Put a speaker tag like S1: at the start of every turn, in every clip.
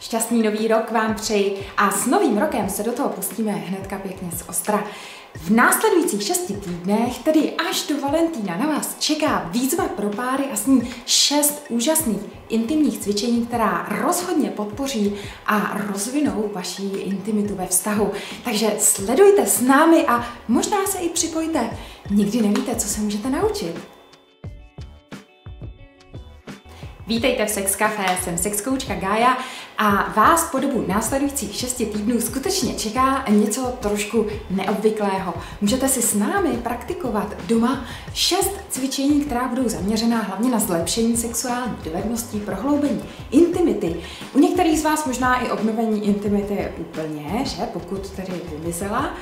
S1: Šťastný nový rok vám přeji a s novým rokem se do toho pustíme hnedka pěkně z ostra. V následujících šesti týdnech, tedy až do Valentína, na vás čeká výzva pro páry a s ní šest úžasných intimních cvičení, která rozhodně podpoří a rozvinou vaší intimitu ve vztahu. Takže sledujte s námi a možná se i připojte. Nikdy nevíte, co se můžete naučit. Vítejte v Sex Café, jsem sexkoučka Gája a vás po dobu následujících 6 týdnů skutečně čeká něco trošku neobvyklého. Můžete si s námi praktikovat doma 6 cvičení, která budou zaměřená hlavně na zlepšení sexuální dovedností, prohloubení intimity. U některých z vás možná i obnovení intimity úplně, že pokud tedy vymizela.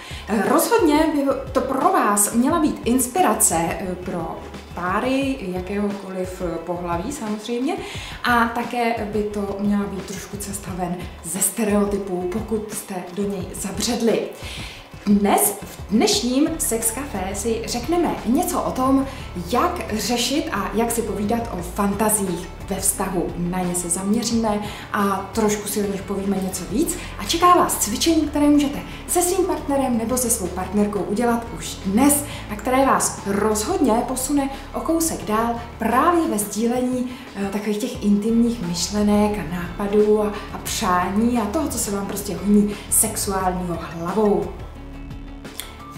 S1: Rozhodně by to pro vás měla být inspirace eh, pro páry jakéhokoliv pohlaví samozřejmě a také by to měla být trošku cesta ven ze stereotypů, pokud jste do něj zabředli. Dnes v dnešním Sex Café si řekneme něco o tom, jak řešit a jak si povídat o fantazích ve vztahu. Na ně se zaměříme a trošku si o nich povíme něco víc. A čeká vás cvičení, které můžete se svým partnerem nebo se svou partnerkou udělat už dnes a které vás rozhodně posune o kousek dál právě ve sdílení e, takových těch intimních myšlenek a nápadů a, a přání a toho, co se vám prostě honí sexuálního hlavou.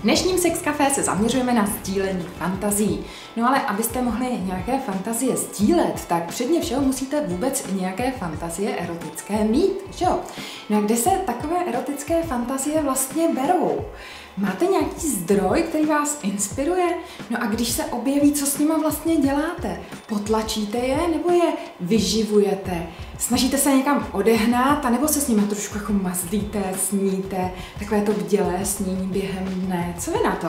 S1: Dnešním Sex Café se zaměřujeme na sdílení fantazí. No ale abyste mohli nějaké fantazie sdílet, tak předně všeho musíte vůbec nějaké fantazie erotické mít, že jo? No a kde se takové erotické fantazie vlastně berou? Máte nějaký zdroj, který vás inspiruje? No a když se objeví, co s nima vlastně děláte? Potlačíte je nebo je vyživujete? Snažíte se někam odehnat, anebo se s nimi trošku jako mazlíte, sníte, takové to bdělé snění během dne? Co vy na to?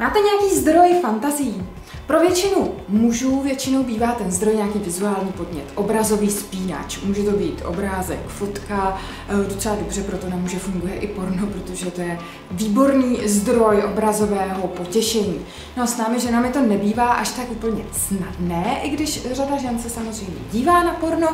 S1: Máte nějaký zdroj fantazí? Pro většinu mužů většinou bývá ten zdroj nějaký vizuální podnět, obrazový spínač. Může to být obrázek, fotka, eh, docela dobře proto na muže funguje i porno, protože to je výborný zdroj obrazového potěšení. No s námi ženami to nebývá až tak úplně snadné, i když řada žen se samozřejmě dívá na porno,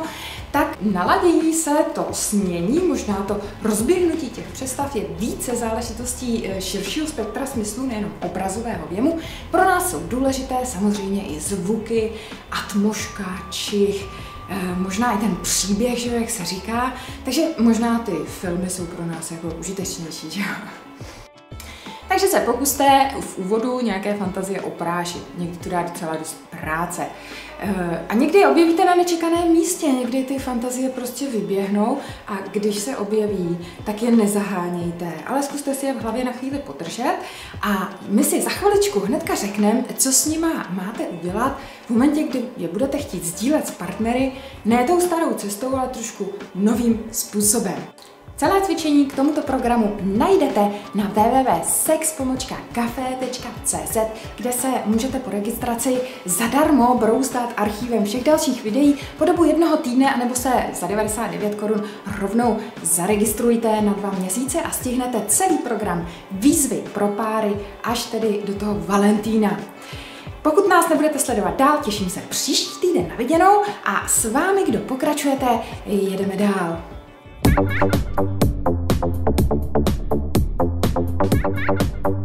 S1: tak naladění se to smění, možná to rozběhnutí těch představ je více záležitostí eh, širšího spektra smyslu, nejenom obrazového věmu. Pro jsou důležité samozřejmě i zvuky, atmoška, čich, eh, možná i ten příběh, že jak se říká, takže možná ty filmy jsou pro nás jako užitečnější, že takže se pokuste v úvodu nějaké fantazie oprášit. Někdy to dá docela dost práce. Eh, a někdy je objevíte na nečekaném místě, někdy ty fantazie prostě vyběhnou a když se objeví, tak je nezahánějte, ale zkuste si je v hlavě na chvíli podržet a my si za chviličku hnedka řekneme, co s nima máte udělat v momentě, kdy je budete chtít sdílet s partnery, ne tou starou cestou, ale trošku novým způsobem. Celé cvičení k tomuto programu najdete na www.sexpomočkacafe.cz, kde se můžete po registraci zadarmo broustat archívem všech dalších videí po dobu jednoho týdne, anebo se za 99 korun rovnou zaregistrujte na dva měsíce a stihnete celý program výzvy pro páry až tedy do toho Valentína. Pokud nás nebudete sledovat dál, těším se příští týden na viděnou a s vámi, kdo pokračujete, jedeme dál. Thank you.